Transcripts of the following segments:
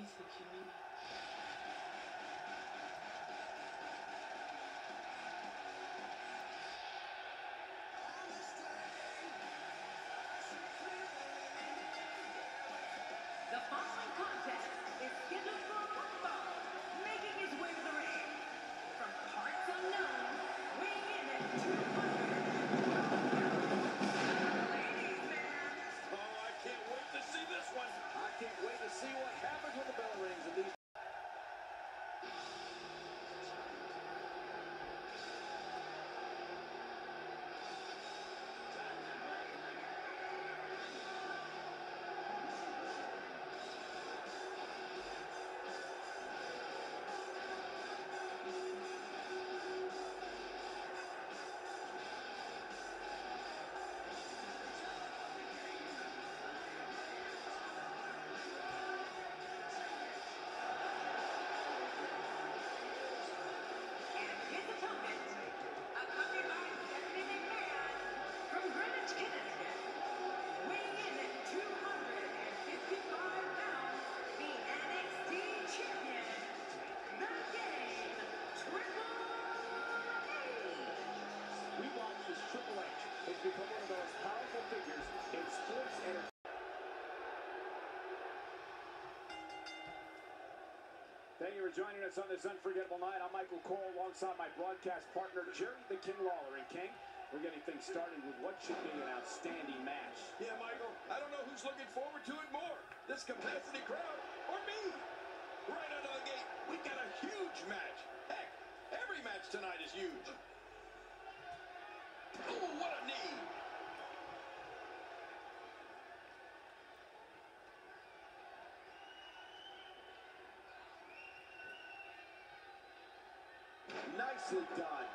The following contest is making his way to the ring. From parts unknown, in at 200 Ladies man, Oh, I can't wait to see this one. Can't wait to see what happens when the bell rings and these. Thank you for joining us on this unforgettable night. I'm Michael Cole alongside my broadcast partner, Jerry the King Lawler. And King, we're getting things started with what should be an outstanding match. Yeah, Michael, I don't know who's looking forward to it more, this capacity crowd or me. Right out of the gate, we got a huge match. Heck, every match tonight is huge. Oh, what a knee. Nicely done.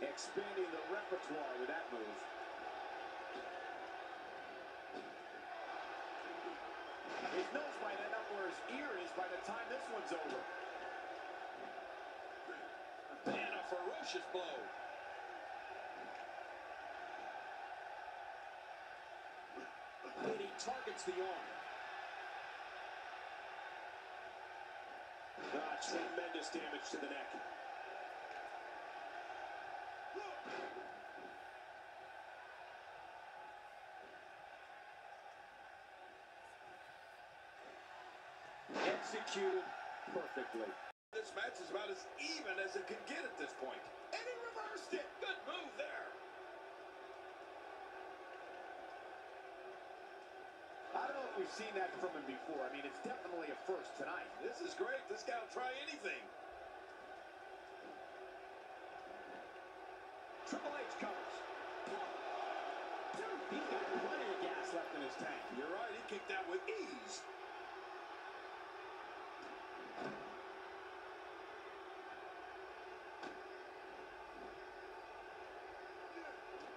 Expanding the repertoire with that move. His nose might end up where his ear is by the time this one's over. And a ferocious blow. And he targets the arm. Ah, tremendous damage to the neck. Executed perfectly. This match is about as even as it could get at this point. And he reversed it. Good move there. I don't know if we've seen that from him before. I mean, it's definitely a first tonight. This is great. This guy will try anything. Triple H covers. He's got plenty of gas left in his tank. You're right. He kicked out with ease.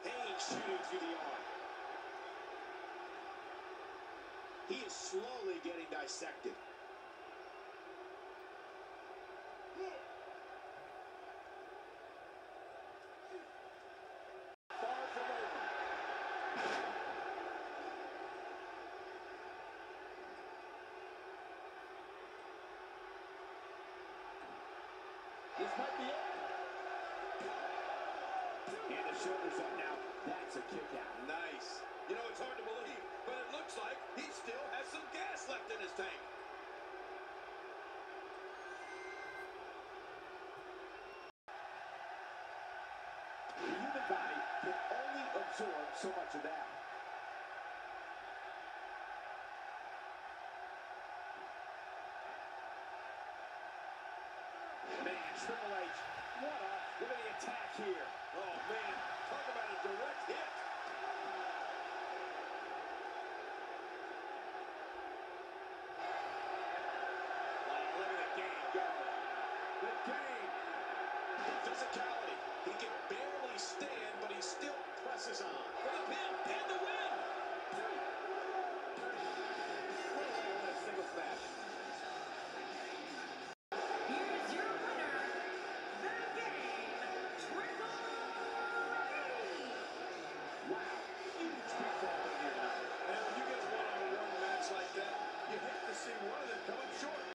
Haynes shooting through the arm. He is slowly getting dissected. Shoulders up now. That's a kick out. Nice. You know, it's hard to believe, looks like he still has some gas left in his tank. The human body can only absorb so much of that. Man, Triple H, what a, look at the attack here. Oh, man. Talk about a direct hit. physicality. He can barely stand, but he still presses on.